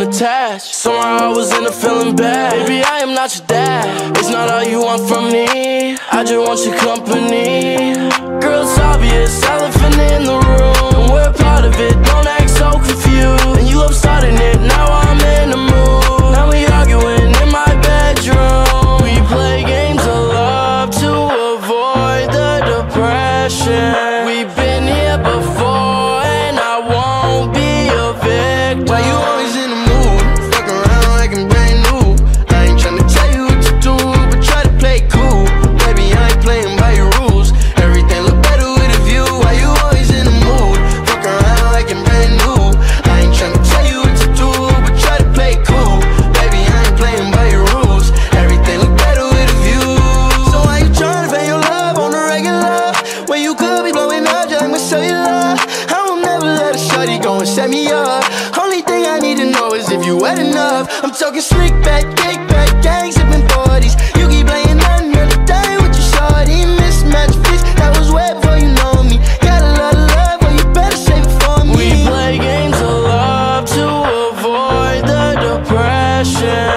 unattached. Somehow I was in a feeling bad. Baby, I am not your dad. It's not all you want from me. I just want your company. Girl, it's obvious, set me up. Only thing I need to know is if you wet enough. I'm talking slick back, kick back, gang sipping 40s You keep playing that another day with your shorty Mismatch fish. that was wet before you know me. Got a lot of love, but you better save it for me. We play games of love to avoid the depression.